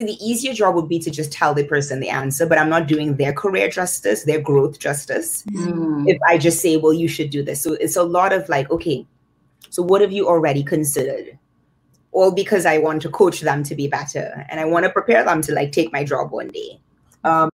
the easier job would be to just tell the person the answer, but I'm not doing their career justice, their growth justice. Mm. If I just say, well, you should do this. So it's a lot of like, okay, so what have you already considered? All because I want to coach them to be better and I want to prepare them to like take my job one day. Um,